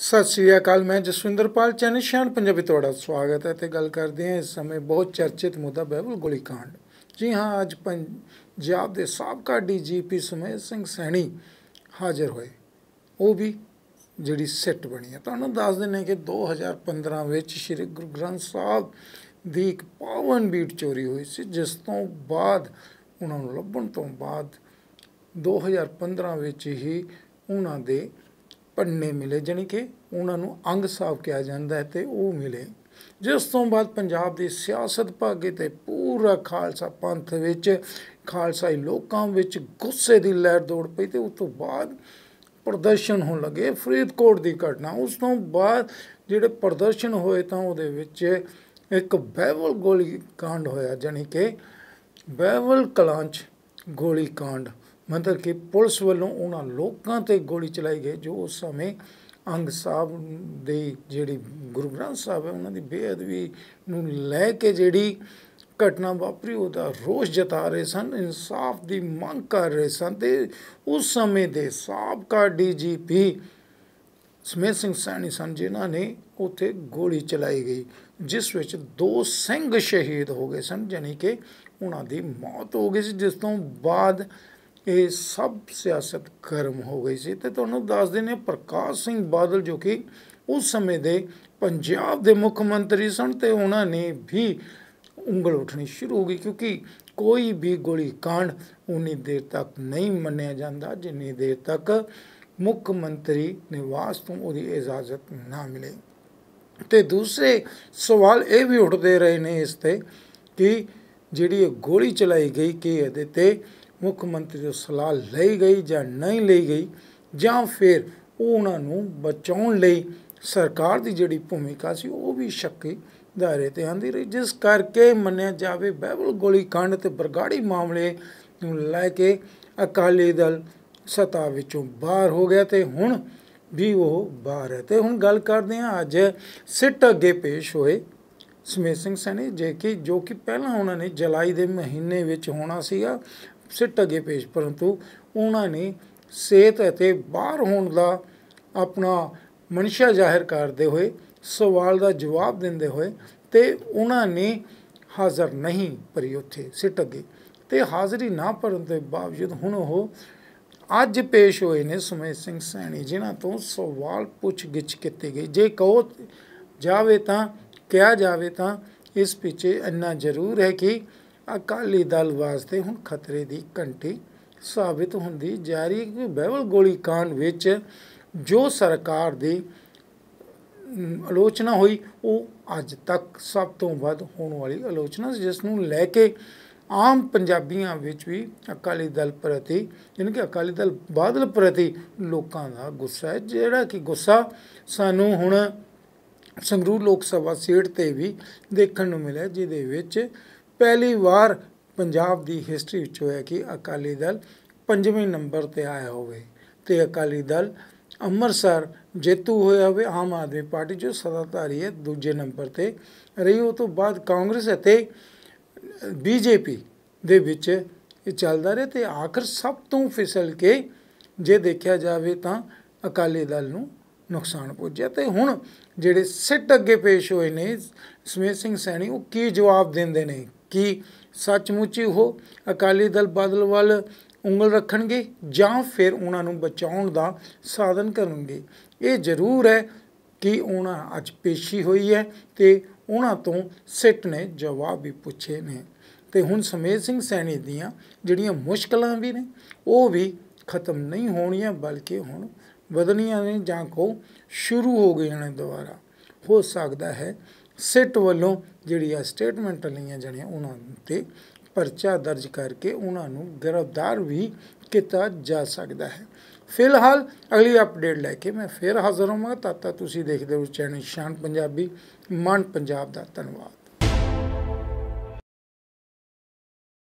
ਸਤਿ ਸ੍ਰੀ ਅਕਾਲ, ਮੈਂ ਜਸਵਿੰਦਰਪਾਲ ਚੈਨਲ ਸ਼ਾਨ ਪੰਜਾਬੀ ਤੁਹਾਡਾ ਸਵਾਗਤ ਹੈ ਤੇ ਗੱਲ ਕਰਦੇ ਹਾਂ ਇਸ ਸਮੇਂ ਬਹੁਤ ਚਰਚਿਤ ਮੁੱਦਾ ਬਹਿਬਲ ਗੋਲੀकांड ਜੀ ਹਾਂ, ਅੱਜ ਪੰਜਾਬ ਦੇ ਸਾਬਕਾ ਡੀਜੀਪੀ ਸੁਮੇਧ ਸਿੰਘ ਸੈਣੀ ਹਾਜ਼ਰ ਹੋਏ। ਉਹ ਵੀ ਜਿਹੜੀ ਸਿੱਟ ਬਣੀ ਹੈ। ਤੁਹਾਨੂੰ ਦੱਸ ਦਿੰਨੇ ਕਿ 2015 ਵਿੱਚ ਸ੍ਰੀ ਗੁਰੂ ਗ੍ਰੰਥ ਸਾਹਿਬ ਦੀ ਇੱਕ ਪਾਵਨ ਬੀਟ ਚੋਰੀ ਹੋਈ ਸੀ, ਜਿਸ ਤੋਂ ਬਾਅਦ, ਉਹਨਾਂ ਨੂੰ ਲੱਭਣ ਤੋਂ ਬਾਅਦ 2015 ਵਿੱਚ ਹੀ ਉਹਨਾਂ ਦੇ ਪੰਨੇ ਮਿਲੇ ਜਾਨੀ ਕਿ ਉਹਨਾਂ ਨੂੰ ਅੰਗ ਸਾਫ਼ ਕਿਹਾ ਜਾਂਦਾ ਹੈ ਤੇ ਉਹ ਮਿਲੇ। ਜਿਸ ਤੋਂ ਬਾਅਦ ਪੰਜਾਬ ਦੀ ਸਿਆਸਤ ਭਾਗੇ ਤੇ ਪੂਰਾ ਖਾਲਸਾ ਪੰਥ ਵਿੱਚ, ਖਾਲਸਾਈ ਲੋਕਾਂ ਵਿੱਚ ਗੁੱਸੇ ਦੀ ਲਹਿਰ ਦੌੜ ਪਈ ਤੇ ਉਸ ਤੋਂ ਬਾਅਦ ਪ੍ਰਦਰਸ਼ਨ ਹੋਣ ਲੱਗੇ ਫਰੀਦਕੋਟ ਦੀ ਘਟਨਾ। ਉਸ ਤੋਂ ਬਾਅਦ ਜਿਹੜੇ ਪ੍ਰਦਰਸ਼ਨ ਹੋਏ ਤਾਂ ਉਹਦੇ ਵਿੱਚ ਇੱਕ ਬਹਿਵਲ ਗੋਲੀ ਕਾਂਡ ਹੋਇਆ ਜਾਨੀ ਕਿ ਬਹਿਵਲ ਕਲਾਂਚ ਗੋਲੀ ਕਾਂਡ ਮਤਲਬ ਕਿ ਪੁਲਿਸ ਵੱਲੋਂ ਉਹਨਾਂ ਲੋਕਾਂ ਤੇ ਗੋਲੀ ਚਲਾਈ ਗਈ, ਜੋ ਉਸ ਸਮੇਂ ਅੰਗ ਸਾਹਿਬ ਦੇ ਜਿਹੜੀ ਗੁਰੂ ਗ੍ਰੰਥ ਸਾਹਿਬ ਹੈ, ਉਹਨਾਂ ਦੀ ਬੇਅਦਬੀ ਨੂੰ ਲੈ ਕੇ ਜਿਹੜੀ ਘਟਨਾ ਵਾਪਰੀ, ਉਹਦਾ ਰੋਸ਼ ਜਤਾ ਰਹੇ ਸਨ, ਇਨਸਾਫ ਦੀ ਮੰਗ ਕਰ ਰਹੇ ਸਨ ਤੇ ਉਸ ਸਮੇਂ ਦੇ ਸਾਬਕਾ ਡੀਜੀਪੀ ਸਮੇਤ ਸਿੰਘ ਸੈਣੀ ਸਨ, ਜਿਨ੍ਹਾਂ ਨੇ ਉੱਥੇ ਗੋਲੀ ਚਲਾਈ ਗਈ, ਜਿਸ ਵਿੱਚ ਦੋ ਸਿੰਘ ਸ਼ਹੀਦ ਹੋ ਗਏ ਸਨ ਜਾਨੀ ਕਿ ਉਹਨਾਂ ਦੀ ਮੌਤ ਹੋ ਗਈ ਸੀ, ਜਿਸ ਤੋਂ ਬਾਅਦ ਇਹ ਸਭ ਸਿਆਸਤ ਗਰਮ ਹੋ ਗਈ ਸੀ ਤੇ ਤੁਹਾਨੂੰ ਦੱਸ ਦਿੰਨੇ ਪ੍ਰਕਾਸ਼ ਸਿੰਘ ਬਾਦਲ ਜੋ ਕਿ ਉਸ ਸਮੇਂ ਦੇ ਪੰਜਾਬ ਦੇ ਮੁੱਖ ਮੰਤਰੀ ਸਨ ਤੇ ਉਹਨਾਂ ਨੇ ਵੀ ਉਂਗਲ ਉਠਣੀ ਸ਼ੁਰੂ ਹੋ ਗਈ ਕਿਉਂਕਿ ਕੋਈ ਵੀ ਗੋਲੀ ਕਾਂਡ ਉਨੀ ਦੇਰ ਤੱਕ ਨਹੀਂ ਮੰਨਿਆ ਜਾਂਦਾ, ਜਿੰਨੀ ਦੇਰ ਤੱਕ ਮੁੱਖ ਮੰਤਰੀ ਨਿਵਾਸ ਤੋਂ ਉਹਦੀ ਇਜਾਜ਼ਤ ਨਾ ਮਿਲੇ। ਤੇ ਦੂਸਰੇ ਸਵਾਲ ਇਹ ਵੀ ਉੱਠਦੇ ਰਹੇ ਨੇ ਇਸ ਤੇ ਕਿ ਜਿਹੜੀ ਇਹ ਗੋਲੀ ਚਲਾਈ ਗਈ, ਕਿ ਇਹਦੇ ਤੇ ਮੁੱਖ ਮੰਤਰੀ ਤੋਂ ਸਲਾਹ ਲਈ ਗਈ ਜਾਂ ਨਹੀਂ ਲਈ ਗਈ, ਜਾਂ ਫਿਰ ਉਹਨਾਂ ਨੂੰ ਬਚਾਉਣ ਲਈ ਸਰਕਾਰ ਦੀ ਜਿਹੜੀ ਭੂਮਿਕਾ ਸੀ, ਉਹ ਵੀ ਸ਼ੱਕੀ ਦਾਇਰੇ ਤੇ ਆਂਦੀ ਰਹੀ। ਜਿਸ ਕਰਕੇ ਮੰਨਿਆ ਜਾਵੇ, ਬਹਿਬਲ ਗੋਲੀ ਕਾਂਡ ਤੇ ਬਰਗਾੜੀ ਮਾਮਲੇ ਨੂੰ ਲੈ ਕੇ ਅਕਾਲੀ ਦਲ ਸਤਾ ਵਿੱਚੋਂ ਬਾਹਰ ਹੋ ਗਿਆ ਤੇ ਹੁਣ ਵੀ ਉਹ ਬਾਹਰ ਹੈ। ਤੇ ਹੁਣ ਗੱਲ ਕਰਦੇ ਹਾਂ, ਅੱਜ ਸਿੱਟ ਅੱਗੇ ਪੇਸ਼ ਹੋਏ ਸਮੇਤ ਸਿੰਘ ਸੈਣੀ, ਜੇ ਕਿ ਜੋ ਕਿ ਪਹਿਲਾਂ ਉਹਨਾਂ ਨੇ ਜੁਲਾਈ ਦੇ ਮਹੀਨੇ ਵਿੱਚ ਹੋਣਾ ਸੀਗਾ ਸਿੱਟ ਅੱਗੇ ਪੇਸ਼, ਪਰੰਤੂ ਉਹਨਾਂ ਨੇ ਸਿਹਤ ਅਤੇ ਬਾਹਰ ਹੋਣ ਦਾ ਆਪਣਾ ਮਨਸ਼ਾ ਜ਼ਾਹਿਰ ਕਰਦੇ ਹੋਏ, ਸਵਾਲ ਦਾ ਜਵਾਬ ਦਿੰਦੇ ਹੋਏ ਤੇ ਉਹਨਾਂ ਨੇ ਹਾਜ਼ਰ ਨਹੀਂ ਭਰੀ ਉੱਥੇ ਸਿੱਟ ਅੱਗੇ। ਤੇ ਹਾਜ਼ਰੀ ਨਾ ਭਰਨ ਦੇ ਬਾਵਜੂਦ ਹੁਣ ਉਹ ਅੱਜ ਪੇਸ਼ ਹੋਏ ਨੇ ਸੁਮੇਤ ਸਿੰਘ ਸੈਣੀ, ਜਿਨ੍ਹਾਂ ਤੋਂ ਸਵਾਲ ਪੁੱਛ ਗਿੱਛ ਕੀਤੀ ਗਈ। ਜੇ ਕਹੋ ਜਾਵੇ ਤਾਂ, ਕਿਹਾ ਜਾਵੇ ਤਾਂ ਇਸ ਪਿੱਛੇ ਇੰਨਾ ਜ਼ਰੂਰ ਹੈ ਕਿ ਅਕਾਲੀ ਦਲ ਵਾਸਤੇ ਹੁਣ ਖਤਰੇ ਦੀ ਘੰਟੀ ਸਾਬਿਤ ਹੁੰਦੀ ਜਾ ਰਹੀ ਕਿ ਬਹਿਬਲ ਗੋਲੀ ਕਾਂਡ ਵਿੱਚ ਜੋ ਸਰਕਾਰ ਦੀ ਆਲੋਚਨਾ ਹੋਈ, ਉਹ ਅੱਜ ਤੱਕ ਸਭ ਤੋਂ ਵੱਧ ਹੋਣ ਵਾਲੀ ਆਲੋਚਨਾ ਜਿਸ ਨੂੰ ਲੈ ਕੇ ਆਮ ਪੰਜਾਬੀਆਂ ਵਿੱਚ ਵੀ ਅਕਾਲੀ ਦਲ ਪ੍ਰਤੀ, ਯਾਨੀ ਕਿ ਅਕਾਲੀ ਦਲ ਬਾਦਲ ਪ੍ਰਤੀ ਲੋਕਾਂ ਦਾ ਗੁੱਸਾ ਹੈ, ਜਿਹੜਾ ਕਿ ਗੁੱਸਾ ਸਾਨੂੰ ਹੁਣ ਸੰਗਰੂਰ ਲੋਕ ਸਭਾ ਸੀਟ ਤੇ ਵੀ ਦੇਖਣ ਨੂੰ ਮਿਲਿਆ, ਜਿਹਦੇ ਵਿੱਚ ਪਹਿਲੀ ਵਾਰ ਪੰਜਾਬ ਦੀ ਹਿਸਟਰੀ ਵਿੱਚ ਹੋਇਆ ਕਿ ਅਕਾਲੀ ਦਲ ਪੰਜਵੇਂ ਨੰਬਰ ਤੇ ਆਇਆ ਹੋਵੇ ਤੇ ਅਕਾਲੀ ਦਲ ਅੰਮ੍ਰਿਤਸਰ ਜੇਤੂ ਹੋਇਆ ਹੋਵੇ, ਆਮ ਆਦਮੀ ਪਾਰਟੀ ਜੋ ਸਦਾਧਾਰੀ ਹੈ ਦੂਜੇ ਨੰਬਰ ਤੇ ਰਹੀ, ਉਹ ਤੋਂ ਬਾਅਦ ਕਾਂਗਰਸ ਅਤੇ ਬੀਜੇਪੀ ਦੇ ਵਿੱਚ ਇਹ ਚੱਲਦਾ ਰਿਹਾ ਤੇ ਆਖਰ ਸਭ ਤੋਂ ਫਿਸਲ ਕੇ ਜੇ ਦੇਖਿਆ ਜਾਵੇ ਤਾਂ ਅਕਾਲੀ ਦਲ ਨੂੰ ਨੁਕਸਾਨ ਪਹੁੰਚਿਆ ਤੇ ਹੁਣ ਜਿਹੜੇ ਸਿੱਟ ਅੱਗੇ ਪੇਸ਼ ਹੋਏ ਨੇ ਸਮੇਤ ਸਿੰਘ ਸੈਣੀ, ਉਹ ਕੀ ਜਵਾਬ ਦਿੰਦੇ ਨੇ? ਕਿ ਸੱਚਮੁੱਚ ਉਹ ਅਕਾਲੀ ਦਲ ਬਾਦਲ ਵੱਲ ਉਂਗਲ ਰੱਖਣਗੇ ਜਾਂ ਫਿਰ ਉਹਨਾਂ ਨੂੰ ਬਚਾਉਣ ਦਾ ਸਾਧਨ ਕਰਨਗੇ? ਇਹ ਜ਼ਰੂਰ ਹੈ ਕਿ ਉਹਨਾਂ ਅੱਜ ਪੇਸ਼ੀ ਹੋਈ ਹੈ ਤੇ ਉਹਨਾਂ ਤੋਂ ਸਿੱਟ ਨੇ ਜਵਾਬ ਵੀ ਪੁੱਛੇ ਨੇ। ਤੇ ਹੁਣ ਸਮੇਤ ਸਿੰਘ ਸੈਣੀ ਦੀਆਂ ਜਿਹੜੀਆਂ ਮੁਸ਼ਕਲਾਂ ਵੀ ਨੇ, ਉਹ ਵੀ ਖਤਮ ਨਹੀਂ ਹੋਣੀਆਂ, ਬਲਕਿ ਹੁਣ ਵਧਣੀਆਂ ਨੇ ਜਾਂ ਕੋ ਸ਼ੁਰੂ ਹੋ ਗਈਆਂ ਨੇ ਦੁਬਾਰਾ। ਹੋ ਸਕਦਾ ਹੈ ਸਿੱਟ ਵੱਲੋਂ ਜਿਹੜੀ ਆ ਸਟੇਟਮੈਂਟ ਲਈਆਂ ਜਾਣੀਆਂ ਉਹਨਾਂ ਤੇ ਪਰਚਾ ਦਰਜ ਕਰਕੇ ਉਹਨਾਂ ਨੂੰ ਗ੍ਰਿਫਤਾਰ ਵੀ ਕੀਤਾ ਜਾ ਸਕਦਾ ਹੈ। ਫਿਲਹਾਲ ਅਗਲੀ ਅਪਡੇਟ ਲੈ ਕੇ ਮੈਂ ਫਿਰ ਹਾਜ਼ਰ ਹੋਵਾਂਗਾ। ਤਦ ਤੱਕ ਤੁਸੀਂ ਦੇਖਦੇ ਹੋ ਚੈਨਲ ਸ਼ਾਨ ਪੰਜਾਬੀ। ਮਨ ਪੰਜਾਬ ਦਾ ਧੰਨਵਾਦ।